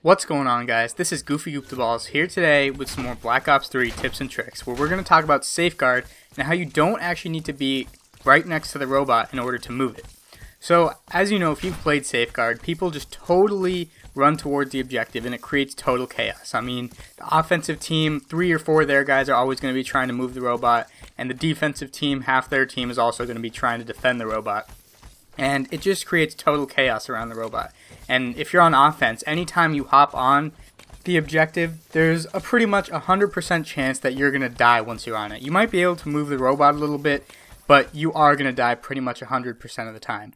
What's going on guys? This is Goofy Goop the Balls here today with some more Black Ops 3 tips and tricks where we're going to talk about Safeguard and how you don't actually need to be right next to the robot in order to move it. So as you know if you've played Safeguard people just totally run towards the objective and it creates total chaos. I mean the offensive team, three or four their guys are always going to be trying to move the robot and the defensive team, half their team is also going to be trying to defend the robot and it just creates total chaos around the robot. And if you're on offense, anytime you hop on the objective, there's a pretty much 100% chance that you're going to die once you're on it. You might be able to move the robot a little bit, but you are going to die pretty much 100% of the time.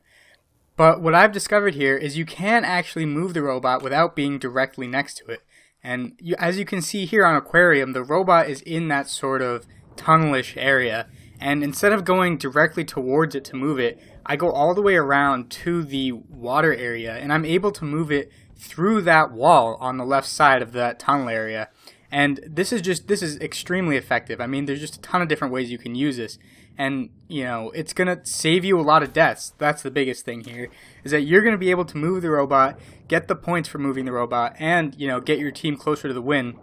But what I've discovered here is you can actually move the robot without being directly next to it. And you, as you can see here on Aquarium, the robot is in that sort of tunnelish area. And instead of going directly towards it to move it, I go all the way around to the water area and I'm able to move it through that wall on the left side of that tunnel area. And this is just this is extremely effective. I mean, there's just a ton of different ways you can use this. And, you know, it's going to save you a lot of deaths. That's the biggest thing here is that you're going to be able to move the robot, get the points for moving the robot and, you know, get your team closer to the win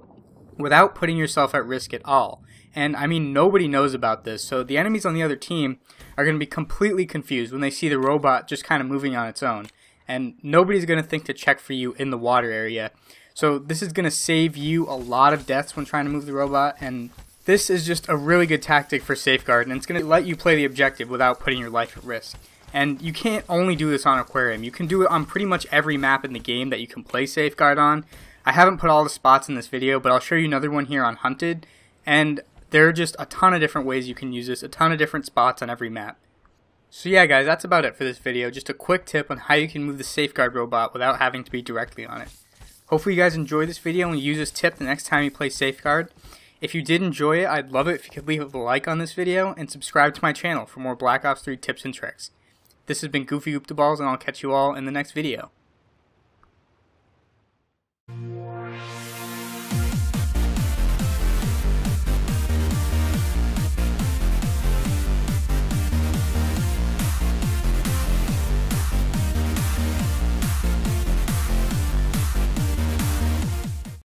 without putting yourself at risk at all. And I mean, nobody knows about this, so the enemies on the other team are going to be completely confused when they see the robot just kind of moving on its own. And nobody's going to think to check for you in the water area. So this is going to save you a lot of deaths when trying to move the robot, and this is just a really good tactic for Safeguard, and it's going to let you play the objective without putting your life at risk. And you can't only do this on Aquarium, you can do it on pretty much every map in the game that you can play Safeguard on. I haven't put all the spots in this video, but I'll show you another one here on Hunted, and there are just a ton of different ways you can use this, a ton of different spots on every map. So yeah guys, that's about it for this video, just a quick tip on how you can move the Safeguard robot without having to be directly on it. Hopefully you guys enjoyed this video and use this tip the next time you play Safeguard. If you did enjoy it, I'd love it if you could leave a like on this video and subscribe to my channel for more Black Ops 3 tips and tricks. This has been Goofy Balls, and I'll catch you all in the next video.